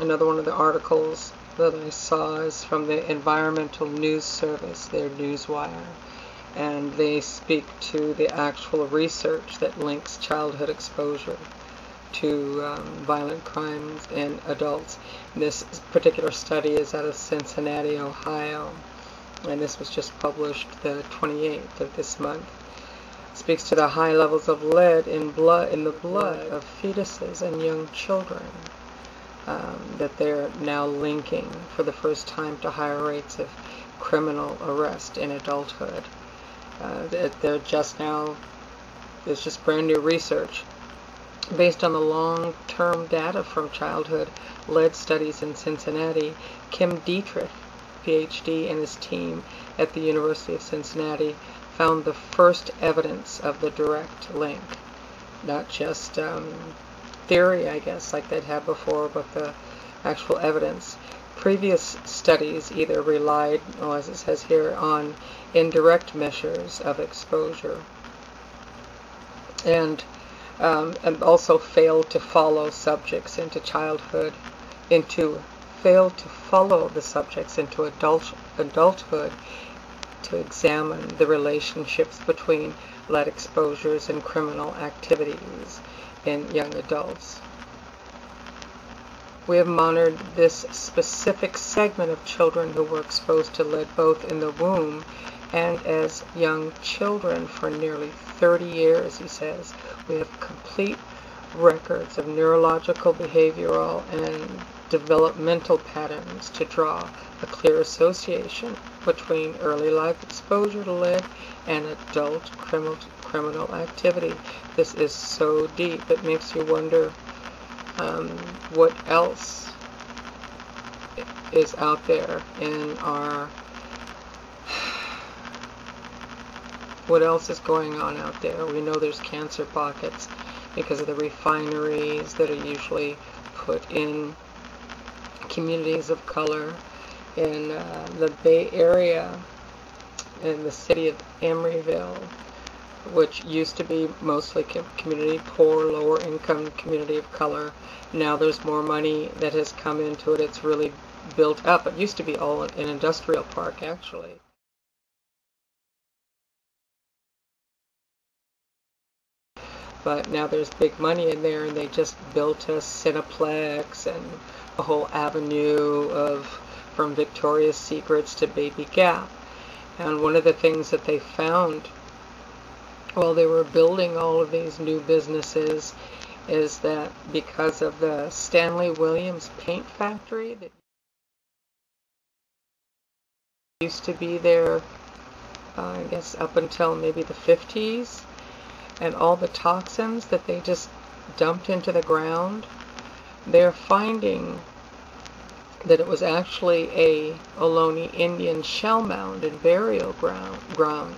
Another one of the articles that I saw is from the Environmental News Service, their newswire, and they speak to the actual research that links childhood exposure to um, violent crimes in adults. This particular study is out of Cincinnati, Ohio, and this was just published the 28th of this month. Speaks to the high levels of lead in blood in the blood of fetuses and young children um, that they're now linking for the first time to higher rates of criminal arrest in adulthood. Uh, they're just now, there's just brand new research based on the long-term data from childhood lead studies in Cincinnati. Kim Dietrich, PhD, and his team at the University of Cincinnati found the first evidence of the direct link, not just um, theory, I guess, like they'd had before, but the actual evidence. Previous studies either relied, well, as it says here, on indirect measures of exposure and, um, and also failed to follow subjects into childhood, into failed to follow the subjects into adult, adulthood to examine the relationships between lead exposures and criminal activities in young adults. We have monitored this specific segment of children who were exposed to lead both in the womb and as young children for nearly 30 years, he says. We have complete records of neurological, behavioral, and developmental patterns to draw a clear association between early life exposure to lead and adult criminal, criminal activity. This is so deep, it makes you wonder um, what else is out there in our what else is going on out there. We know there's cancer pockets because of the refineries that are usually put in communities of color in uh, the Bay Area in the city of Emeryville which used to be mostly community poor, lower income community of color. Now there's more money that has come into it. It's really built up. It used to be all an industrial park actually. But now there's big money in there and they just built a Cineplex and a whole avenue of from Victoria's Secrets to Baby Gap. And one of the things that they found while they were building all of these new businesses is that because of the Stanley Williams paint factory that used to be there, uh, I guess up until maybe the 50s, and all the toxins that they just dumped into the ground, they're finding that it was actually a Ohlone Indian shell mound and burial ground, ground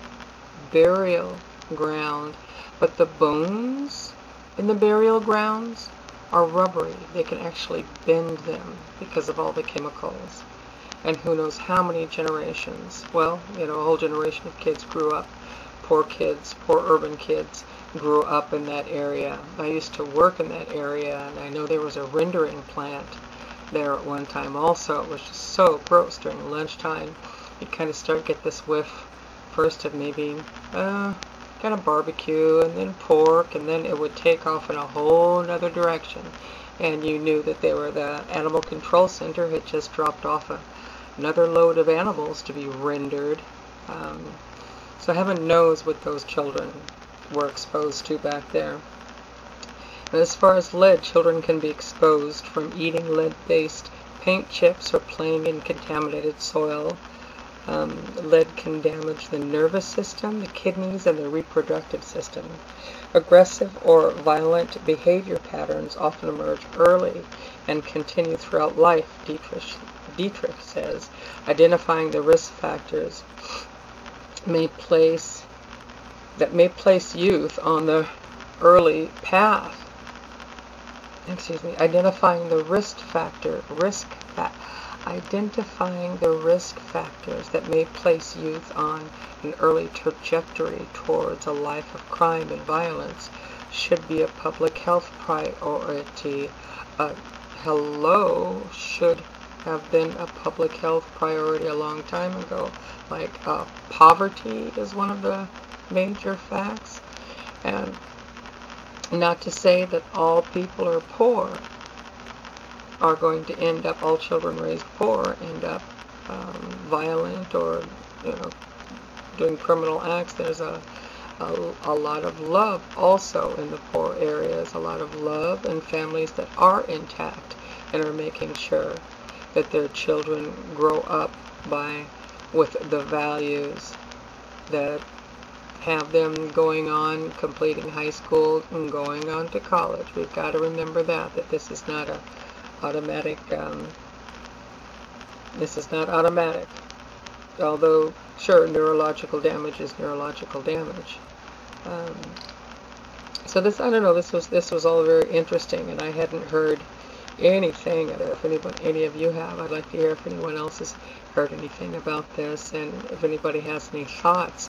burial ground, but the bones in the burial grounds are rubbery. They can actually bend them because of all the chemicals. And who knows how many generations. Well, you know, a whole generation of kids grew up, poor kids, poor urban kids, grew up in that area. I used to work in that area, and I know there was a rendering plant there at one time also. It was just so gross during lunchtime. You'd kind of start get this whiff first of maybe, uh, kind of barbecue and then pork and then it would take off in a whole other direction and you knew that they were the animal control center had just dropped off a, another load of animals to be rendered um, so heaven knows what those children were exposed to back there and as far as lead children can be exposed from eating lead-based paint chips or playing in contaminated soil um, lead can damage the nervous system, the kidneys, and the reproductive system. Aggressive or violent behavior patterns often emerge early and continue throughout life, Dietrich, Dietrich says. Identifying the risk factors may place that may place youth on the early path. Excuse me, identifying the risk factor, risk factor identifying the risk factors that may place youth on an early trajectory towards a life of crime and violence should be a public health priority, a hello should have been a public health priority a long time ago. Like uh, poverty is one of the major facts. And not to say that all people are poor are going to end up, all children raised poor end up um, violent or, you know, doing criminal acts. There's a, a, a lot of love also in the poor areas, a lot of love and families that are intact and are making sure that their children grow up by with the values that have them going on completing high school and going on to college. We've got to remember that that this is not a automatic um, this is not automatic although sure neurological damage is neurological damage um, so this I don't know this was this was all very interesting and I hadn't heard anything if anyone any of you have I'd like to hear if anyone else has heard anything about this and if anybody has any thoughts